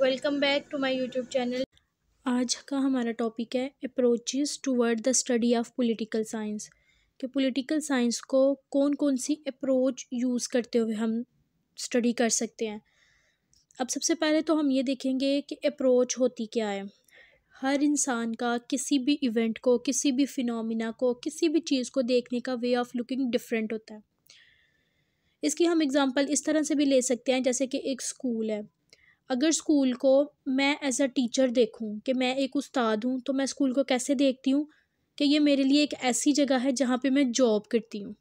Welcome back to my YouTube channel आज का हमारा टॉपिक है approaches toward the study of political science कि पॉलिटिकल साइंस को कौन कौन सी अप्रोच यूज़ करते हुए हम स्टडी कर सकते हैं। अब सबसे पहले तो हम ये देखेंगे कि अप्रोच होती क्या है। हर इंसान का किसी भी इवेंट को, किसी भी फिनोमिना को, किसी भी चीज़ को देखने का वे ऑफ़ लुकिंग डिफरेंट होता है। इसकी हम एग्ज़ाम्पल इस तरह से भी ले सकते हैं, जैसे कि एक स्कूल है। अगर स्कूल को मैं एज अ टीचर देखूँ कि मैं एक उस्ताद हूँ तो मैं स्कूल को कैसे देखती हूँ कि ये मेरे लिए एक ऐसी जगह है जहाँ पे मैं जॉब करती हूँ।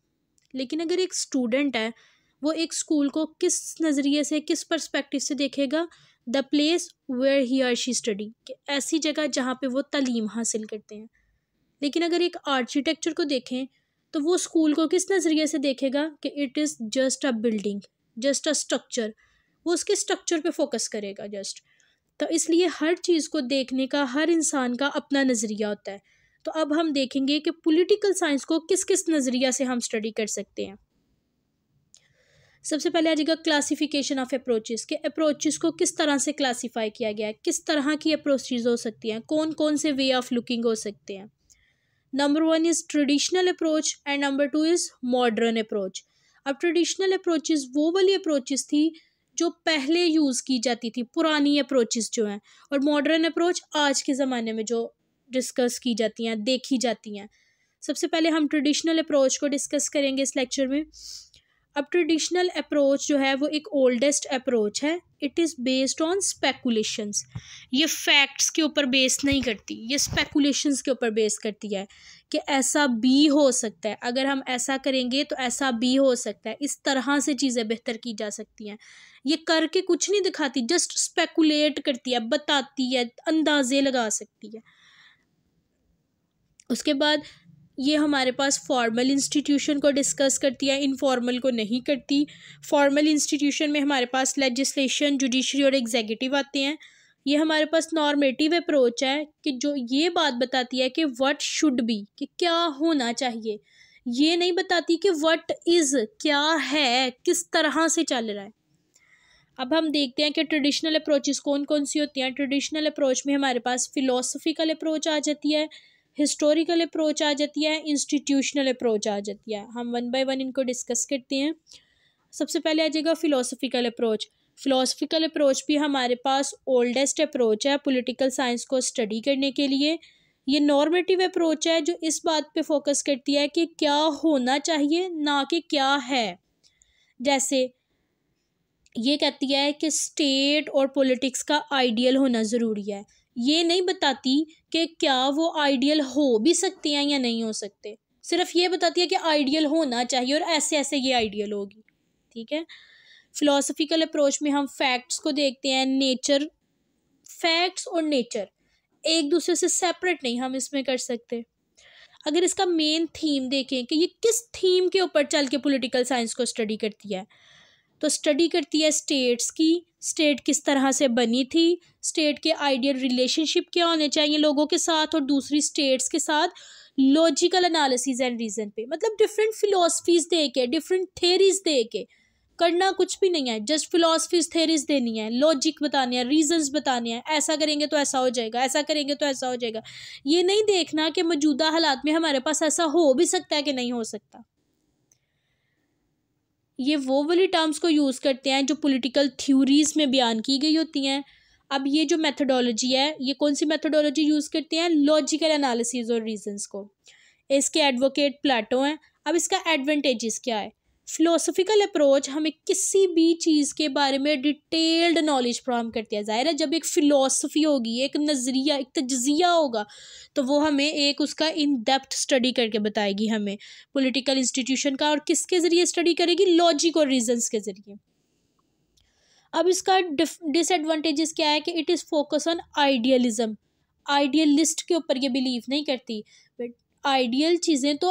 लेकिन अगर एक स्टूडेंट है, वो एक स्कूल को किस नज़रिए से, किस परस्पेक्टिव से देखेगा? The place where he or she study कि ऐसी जगह जहाँ पे वो तलीम हासिल करते हैं। लेकिन अगर एक आर्किटेक्चर को देखें तो वो स्कूल को किस नज़रिए से देखेगा? कि it is just a building just a structure वो उसके स्ट्रक्चर पे फोकस करेगा जस्ट तो इसलिए हर चीज़ को देखने का, हर इंसान का अपना नज़रिया होता है। तो अब हम देखेंगे कि पॉलिटिकल साइंस को किस किस नज़रिया से हम स्टडी कर सकते हैं। सबसे पहले आ जाएगा क्लासिफिकेशन ऑफ़ अप्रोचेस के अप्रोचेस को किस तरह से क्लासीफाई किया गया है, किस तरह की अप्रोचेज हो सकती हैं कौन कौन से वे ऑफ़ लुकिंग हो सकते हैं। Number one is traditional approach and number two is modern approach अब ट्रेडिशनल अप्रोचेस वो वाली अप्रोचेस थी जो पहले यूज़ की जाती थी, पुरानी अप्रोचेस जो हैं और मॉडर्न अप्रोच आज के ज़माने में जो डिस्कस की जाती हैं, देखी जाती हैं। सबसे पहले हम ट्रेडिशनल अप्रोच को डिस्कस करेंगे इस लेक्चर में। अब ट्रेडिशनल अप्रोच जो है वो एक ओल्डेस्ट अप्रोच है। It is based on speculations ये फैक्ट्स के ऊपर बेस नहीं करती, ये स्पेकुलेशंस के ऊपर बेस करती है कि ऐसा भी हो सकता है। अगर हम ऐसा करेंगे तो ऐसा भी हो सकता है। इस तरह से चीज़ें बेहतर की जा सकती हैं। ये करके कुछ नहीं दिखाती जस्ट स्पेकुलेट करती है, बताती है, अंदाजे लगा सकती है। उसके बाद ये हमारे पास फॉर्मल इंस्टीट्यूशन को डिस्कस करती है इनफॉर्मल को नहीं करती। फॉर्मल इंस्टीट्यूशन में हमारे पास लेजिस्लेशन जुडिशरी और एग्जीक्यूटिव आते हैं। ये हमारे पास नॉर्मेटिव अप्रोच है कि जो ये बात बताती है कि व्हाट शुड बी कि क्या होना चाहिए। ये नहीं बताती कि व्हाट इज़ क्या है, किस तरह से चल रहा है। अब हम देखते हैं कि ट्रेडिशनल अप्रोचेस कौन कौन सी होती हैं। ट्रेडिशनल अप्रोच में हमारे पास फ़िलोसफिकल अप्रोच आ जाती है। हिस्टोरिकल अप्रोच आ जाती है इंस्टीट्यूशनल अप्रोच आ जाती है। हम वन बाय वन इनको डिस्कस करते हैं। सबसे पहले आ जाएगा फ़िलोसफिकल अप्रोच फ़िलोसफिकल अप्रोच भी हमारे पास ओल्डेस्ट अप्रोच है पॉलिटिकल साइंस को स्टडी करने के लिए। ये नॉर्मेटिव अप्रोच है जो इस बात पे फोकस करती है कि क्या होना चाहिए, ना कि क्या है। जैसे ये कहती है कि स्टेट और पॉलिटिक्स का आइडियल होना ज़रूरी है। ये नहीं बताती कि क्या वो आइडियल हो भी सकते हैं या नहीं हो सकते। सिर्फ़ ये बताती है कि आइडियल होना चाहिए और ऐसे ऐसे ये आइडियल होगी। ठीक है? फिलोसफिकल अप्रोच में हम फैक्ट्स को देखते हैं नेचर फैक्ट्स और नेचर एक दूसरे से सेपरेट नहीं हम इसमें कर सकते। अगर इसका मेन थीम देखें कि ये किस थीम के ऊपर चल के पॉलिटिकल साइंस को स्टडी करती है तो स्टडी करती है स्टेट्स की स्टेट किस तरह से बनी थी स्टेट के आइडियल रिलेशनशिप क्या होने चाहिए लोगों के साथ और दूसरी स्टेट्स के साथ लॉजिकल एनालिसिस एंड रीज़न पे। मतलब डिफरेंट फिलोसफीज दे के डिफरेंट थेरीज दे के करना कुछ भी नहीं है। जस्ट फिलोसफीज थेरीज देनी है लॉजिक बतानी है रीजंस बताने हैं। ऐसा करेंगे तो ऐसा हो जाएगा, ऐसा करेंगे तो ऐसा हो जाएगा। ये नहीं देखना कि मौजूदा हालात में हमारे पास ऐसा हो भी सकता है कि नहीं हो सकता। ये वो वाली टर्म्स को यूज़ करते हैं जो पॉलिटिकल थ्योरीज में बयान की गई होती हैं। अब ये जो मेथडोलॉजी है, ये कौन सी मेथडोलॉजी यूज़ करते हैं? लॉजिकल एनालिसिस और रीजंस को। इसके एडवोकेट प्लाटो हैं। अब इसका एडवांटेजेस क्या है? फ़िलोसफिकल अप्रोच हमें किसी भी चीज़ के बारे में डिटेल्ड नॉलेज फ्राहम करती है ज़ाहिर है, जब एक फ़िलोसफी होगी, एक नज़रिया, एक तजिया होगा तो वो हमें एक उसका इन डेप्थ स्टडी करके बताएगी हमें पॉलिटिकल इंस्टीट्यूशन का और किसके ज़रिए स्टडी करेगी? लॉजिक और रीजंस के ज़रिए। अब इसका डिसएडवांटेजेस क्या है कि it is focus on idealism idealist के ऊपर ये बिलीव नहीं करती बट आइडियल चीज़ें तो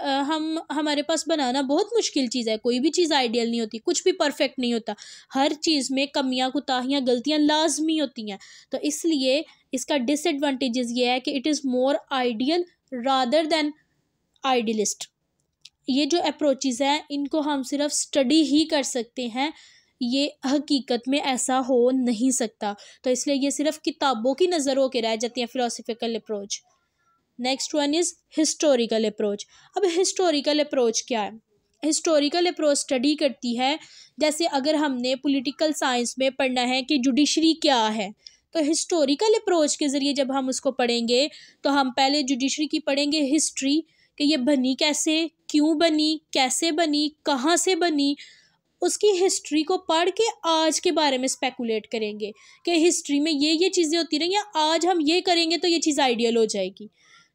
हम, हमारे पास बनाना बहुत मुश्किल चीज़ है। कोई भी चीज़ आइडियल नहीं होती, कुछ भी परफेक्ट नहीं होता। हर चीज़ में कमियाँ, कुताहियाँ, गलतियाँ लाजमी होती हैं। तो इसलिए इसका डिसएडवांटेजेस ये है कि it is more ideal rather than idealist ये जो अप्रोचेज़ हैं, इनको हम सिर्फ़ स्टडी ही कर सकते हैं। ये हकीकत में ऐसा हो नहीं सकता। तो इसलिए ये सिर्फ़ किताबों की नज़र हो के रह जाती हैं philosophical approach next one is historical approach अब हिस्टोरिकल अप्रोच क्या है? हिस्टोरिकल अप्रोच स्टडी करती है। जैसे अगर हमने पॉलिटिकल साइंस में पढ़ना है कि जुडिशरी क्या है तो हिस्टोरिकल अप्रोच के ज़रिए जब हम उसको पढ़ेंगे तो हम पहले जुडिशरी की पढ़ेंगे हिस्ट्री कि ये बनी कैसे, क्यों बनी, कैसे बनी, कहाँ से बनी, उसकी हिस्ट्री को पढ़ के आज के बारे में स्पेकुलेट करेंगे, कि हिस्ट्री में ये ये चीज़ें होती रही हैं आज हम ये करेंगे तो ये चीज़ आइडियल हो जाएगी।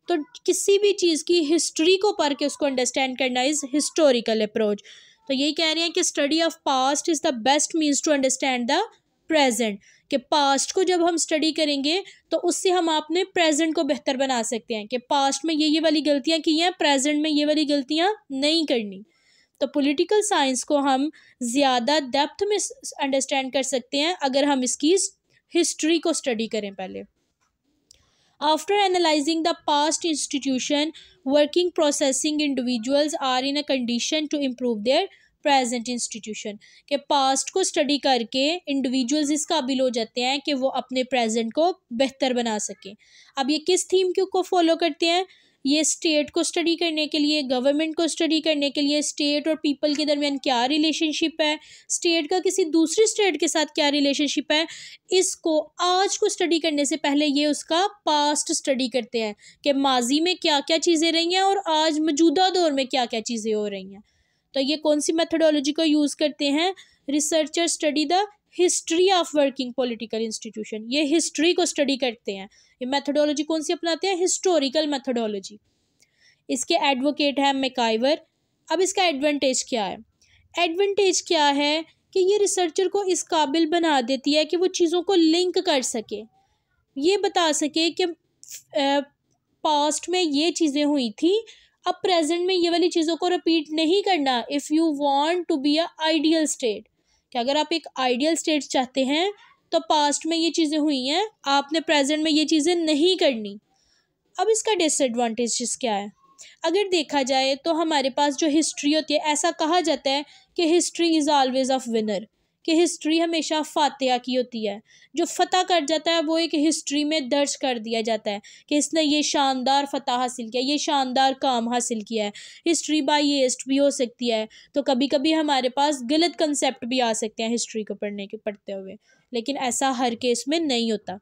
तो किसी भी चीज़ की हिस्ट्री को पढ़ के उसको अंडरस्टैंड करना इज़ हिस्टोरिकल अप्रोच तो यही कह रहे हैं कि study of past is the best means to understand the present कि पास्ट को जब हम स्टडी करेंगे तो उससे हम अपने प्रेजेंट को बेहतर बना सकते हैं। कि पास्ट में ये ये वाली गलतियाँ की हैं प्रेजेंट में ये वाली गलतियाँ नहीं करनी। तो पॉलिटिकल साइंस को हम ज़्यादा डेप्थ में अंडरस्टैंड कर सकते हैं, अगर हम इसकी हिस्ट्री को स्टडी करें पहले। After analyzing the past institution, working processing individuals are in a condition to improve their present institution के पास्ट को स्टडी करके इंडिविजुअल्स इस काबिल हो जाते हैं कि वो अपने प्रेजेंट को बेहतर बना सकें अब ये किस थीम को फॉलो करते हैं ये स्टेट को स्टडी करने के लिए गवर्नमेंट को स्टडी करने के लिए स्टेट और पीपल के दरमियान क्या रिलेशनशिप है? स्टेट का किसी दूसरी स्टेट के साथ क्या रिलेशनशिप है? इसको आज को स्टडी करने से पहले ये उसका पास्ट स्टडी करते हैं कि माजी में क्या क्या चीज़ें रही हैं और आज मौजूदा दौर में क्या क्या चीज़ें हो रही हैं। तो ये कौन सी मेथडोलॉजी को यूज़ करते हैं? Researcher study the history of working political institution ये हिस्ट्री को स्टडी करते हैं। ये मेथडोलॉजी कौन सी अपनाते हैं? हिस्टोरिकल मेथडोलॉजी इसके एडवोकेट है मेकाइवर अब इसका एडवांटेज क्या है? एडवांटेज क्या है कि ये रिसर्चर को इस काबिल बना देती है कि वो चीज़ों को लिंक कर सके। ये बता सके कि पास्ट में ये चीज़ें हुई थी, अब प्रेजेंट में ये वाली चीज़ों को रिपीट नहीं करना। If you want to be a ideal state कि अगर आप एक आइडियल स्टेट चाहते हैं तो पास्ट में ये चीज़ें हुई हैं, आपने प्रेजेंट में ये चीज़ें नहीं करनी। अब इसका डिसएडवांटेज क्या है अगर देखा जाए तो हमारे पास जो हिस्ट्री होती है, ऐसा कहा जाता है कि history is always of winner कि हिस्ट्री हमेशा फातह की होती है। जो फ़तह कर जाता है, वो एक हिस्ट्री में दर्ज कर दिया जाता है कि इसने ये शानदार फ़तह हासिल किया, ये शानदार काम हासिल किया है। हिस्ट्री बाई एस्ट भी हो सकती है। तो कभी कभी हमारे पास गलत कंसेप्ट भी आ सकते हैं हिस्ट्री को पढ़ने के, पढ़ते हुए। लेकिन ऐसा हर केस में नहीं होता।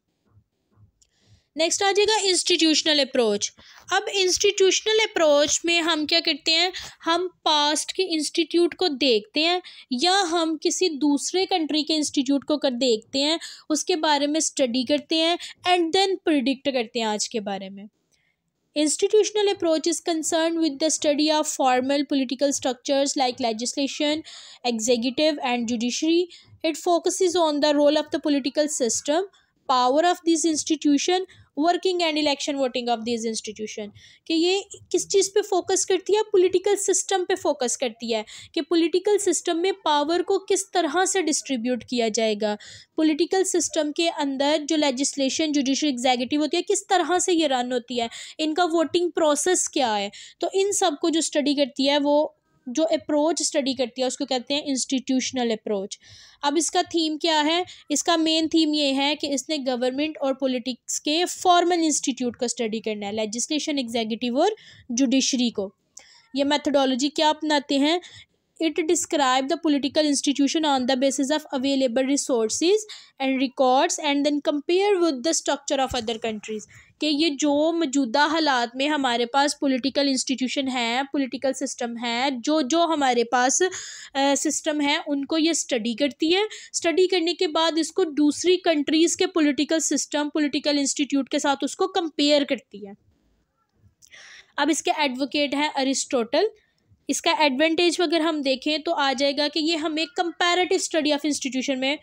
नेक्स्ट आ जाएगा इंस्टीट्यूशनल अप्रोच अब इंस्टीट्यूशनल अप्रोच में हम क्या करते हैं? हम पास्ट के इंस्टीट्यूट को देखते हैं या हम किसी दूसरे कंट्री के इंस्टीट्यूट को कर देखते हैं, उसके बारे में स्टडी करते हैं एंड देन प्रिडिक्ट करते हैं आज के बारे में. Institutional approach is concern with the study of formal political structures like legislation executive and judiciary it focuses on the role of the political system power of this institution working and election voting of this institution कि ये किस चीज़ पे focus करती है? Political system पे focus करती है कि पॉलिटिकल सिस्टम में पावर को किस तरह से डिस्ट्रीब्यूट किया जाएगा? पॉलिटिकल सिस्टम के अंदर जो लेजिस्लेशन जुडिशल एग्जीक्यूटिव होती है, किस तरह से ये रन होती है? इनका वोटिंग प्रोसेस क्या है? तो इन सबको जो स्टडी करती है, वो जो अप्रोच स्टडी करती है, उसको कहते हैं इंस्टीट्यूशनल अप्रोच अब इसका थीम क्या है? इसका मेन थीम ये है कि इसने गवर्नमेंट और पॉलिटिक्स के फॉर्मल इंस्टीट्यूट को स्टडी करना है लेजिस्लेशन एग्जीक्यूटिव और जुडिशरी को। ये मेथडोलॉजी क्या अपनाते हैं? It describe the political institution on the basis of available resources and records and then compare with the structure of other countries कि ये जो मौजूदा हालात में हमारे पास पॉलिटिकल इंस्टीट्यूशन है पॉलिटिकल सिस्टम है, जो जो हमारे पास सिस्टम है, उनको ये स्टडी करती है। स्टडी करने के बाद इसको दूसरी कंट्रीज़ के पॉलिटिकल सिस्टम पॉलिटिकल इंस्टीट्यूट के साथ उसको कंपेयर करती है। अब इसके एडवोकेट हैं अरिस्टोटल इसका एडवांटेज अगर हम देखें तो आ जाएगा कि ये हमें कंपैरेटिव स्टडी ऑफ़ इंस्टीट्यूशन में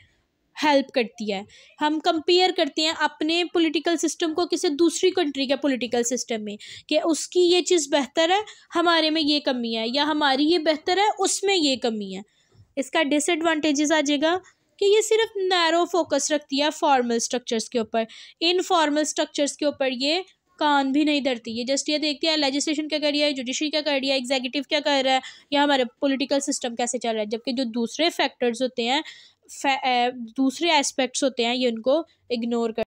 हेल्प करती है। हम कंपेयर करते हैं अपने पॉलिटिकल सिस्टम को किसी दूसरी कंट्री के पॉलिटिकल सिस्टम में कि उसकी ये चीज़ बेहतर है, हमारे में ये कमी है या हमारी ये बेहतर है, उसमें ये कमी है। इसका डिसएडवांटेजेस आ जाएगा कि ये सिर्फ़ नैरो फोकस रखती है फॉर्मल स्ट्रक्चर्स के ऊपर। इन फॉर्मल स्ट्रक्चर्स के ऊपर ये कान भी नहीं धरती। ये जस्ट ये देखती है लेजिस्लेशन क्या कर रही है जुडिशरी क्या कर रही है एग्जीक्यूटिव क्या कर रहा है, या हमारे पॉलिटिकल सिस्टम कैसे चल रहा है। जबकि जो दूसरे फैक्टर्स होते हैं दूसरे एस्पेक्ट्स होते हैं ये उनको इग्नोर कर